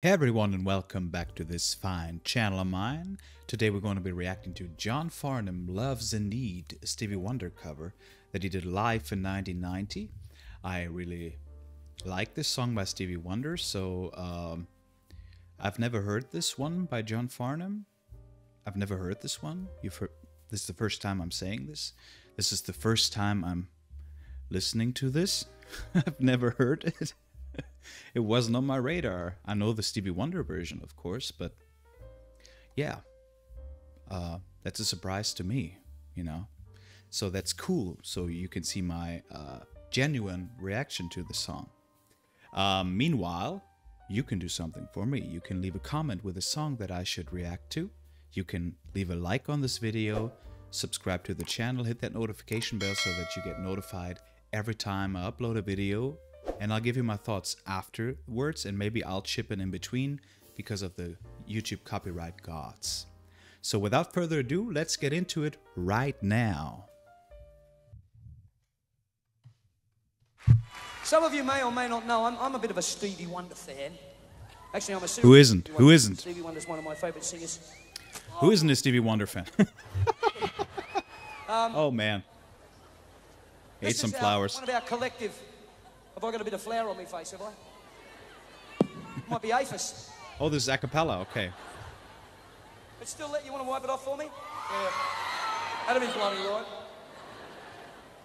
Hey everyone, and welcome back to this fine channel of mine. Today we're going to be reacting to John Farnham Love's in Need Stevie Wonder cover that he did live in 1990. I really like this song by Stevie Wonder, so um, I've never heard this one by John Farnham. I've never heard this one. You've heard this is the first time I'm saying this. This is the first time I'm listening to this. I've never heard it. it wasn't on my radar. I know the Stevie Wonder version, of course, but yeah, uh, that's a surprise to me, you know. So that's cool. So you can see my uh, genuine reaction to the song. Um, meanwhile, you can do something for me. You can leave a comment with a song that I should react to. You can leave a like on this video, subscribe to the channel, hit that notification bell so that you get notified every time I upload a video and I'll give you my thoughts afterwards and maybe I'll chip in in between because of the YouTube copyright gods. So without further ado, let's get into it right now. Some of you may or may not know I'm, I'm a bit of a Stevie Wonder fan. Actually, I'm a Who isn't? Who isn't? Stevie Wonder's one of my favourite singers. Who isn't a Stevie Wonder fan? um, oh man. Ate some flowers. Our, one of our collective have I got a bit of flour on my face, have I? Might be aphis. Oh, this is a cappella, okay. But still, let you want to wipe it off for me? Yeah. That'd be bloody right.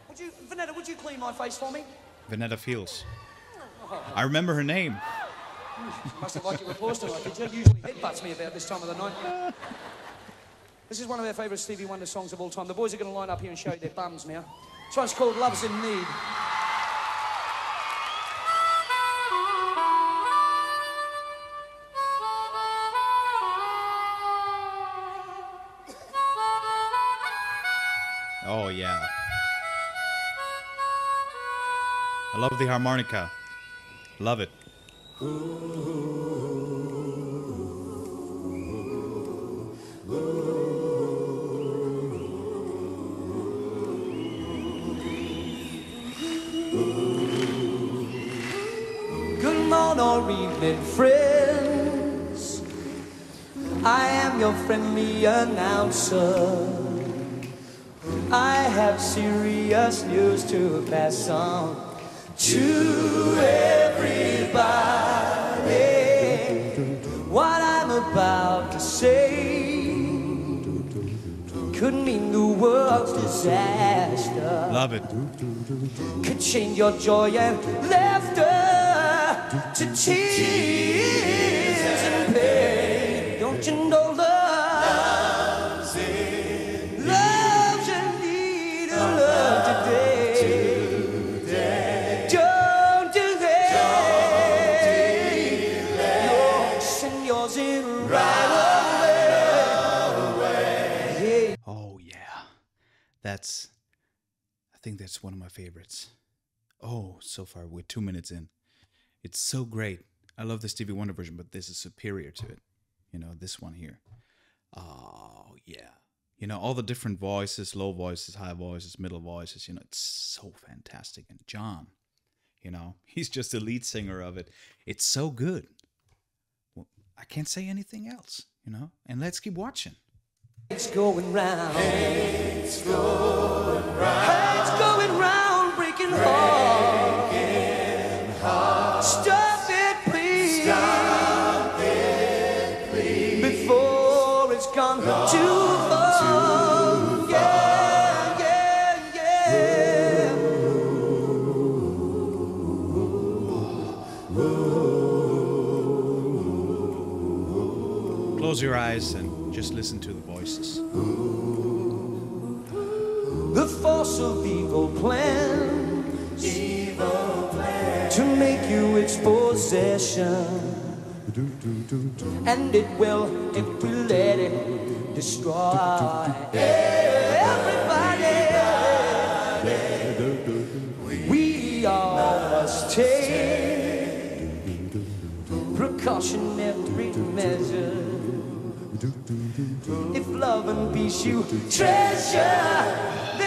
Would you, Venetta, would you clean my face for me? Venetta Fields. Oh. I remember her name. Must have liked your reports tonight, did you? Usually headbutts me about this time of the night. This is one of our favourite Stevie Wonder songs of all time. The boys are going to line up here and show you their bums now. This one's called Love's in Need. Oh, yeah. I love the harmonica. Love it. Good morning or evening, friends. I am your friendly announcer. I have serious news to pass on to everybody. What I'm about to say could mean the world's disaster. Love it. Could change your joy and laughter to tears That's, I think that's one of my favorites. Oh, so far, we're two minutes in. It's so great. I love the Stevie Wonder version, but this is superior to it. You know, this one here. Oh, yeah. You know, all the different voices, low voices, high voices, middle voices, you know, it's so fantastic. And John, you know, he's just the lead singer of it. It's so good. Well, I can't say anything else, you know, and let's keep watching. It's going round. It's going round. It's going round, breaking, breaking heart. Stop it, please. Stop it, please. Before it's gone Gone too far. Too yeah, yeah, yeah. Close your eyes and just listen to the voices. The force of evil plans, evil to make you its possession. And it will if we let it destroy everybody. We all must take precautionary measures. If love and peace you treasure,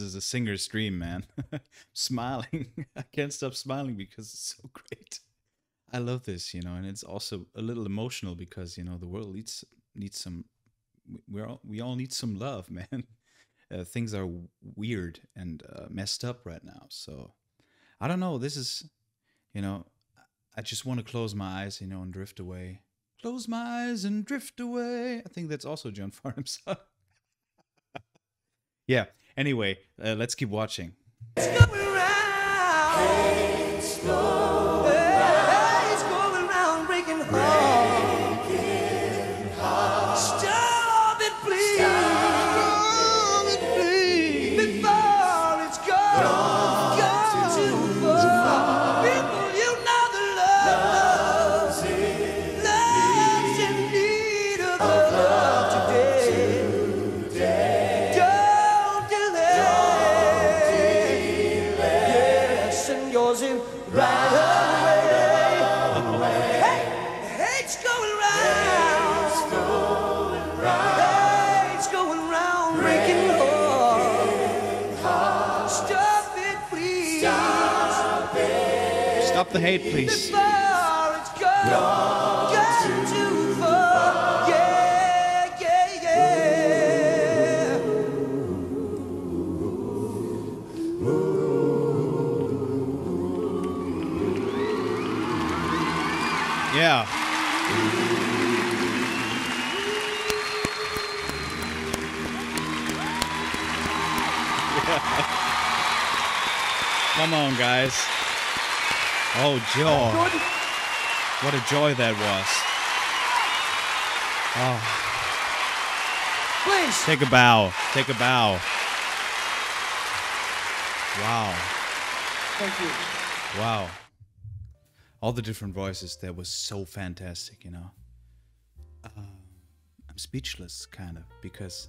this is a singer's dream, man. smiling. I can't stop smiling because it's so great. I love this, you know, and it's also a little emotional because you know the world needs needs some. We're all we all need some love, man. Uh, things are weird and uh, messed up right now, so I don't know. This is, you know, I just want to close my eyes, you know, and drift away. Close my eyes and drift away. I think that's also John Farnham's song. yeah. Anyway, uh, let's keep watching. Stop the hate, please. Yeah. Come on, guys. Oh, joy. What a joy that was. Oh, Please. take a bow. Take a bow. Wow. Thank you. Wow. All the different voices, that was so fantastic, you know. Uh, I'm speechless, kind of, because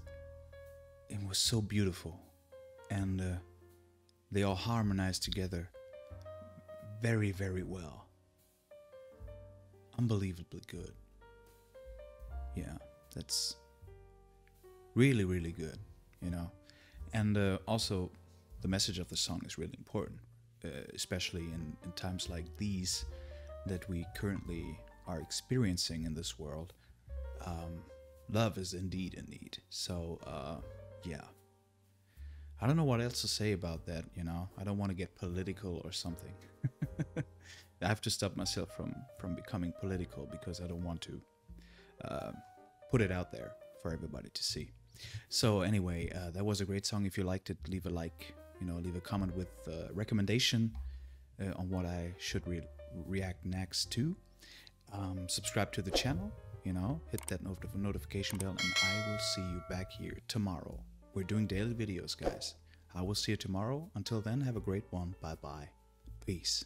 it was so beautiful. And uh, they all harmonized together very, very well. Unbelievably good. Yeah, that's really, really good, you know. And uh, also, the message of the song is really important, uh, especially in, in times like these that we currently are experiencing in this world. Um, love is indeed a need. So, uh, yeah. I don't know what else to say about that, you know. I don't want to get political or something. I have to stop myself from from becoming political because I don't want to uh, put it out there for everybody to see. So anyway, uh, that was a great song. If you liked it, leave a like. You know, leave a comment with uh, recommendation uh, on what I should re- react next to. Um, subscribe to the channel. You know, hit that not- notification bell, and I will see you back here tomorrow. We're doing daily videos, guys. I will see you tomorrow. Until then, have a great one. Bye bye. Peace.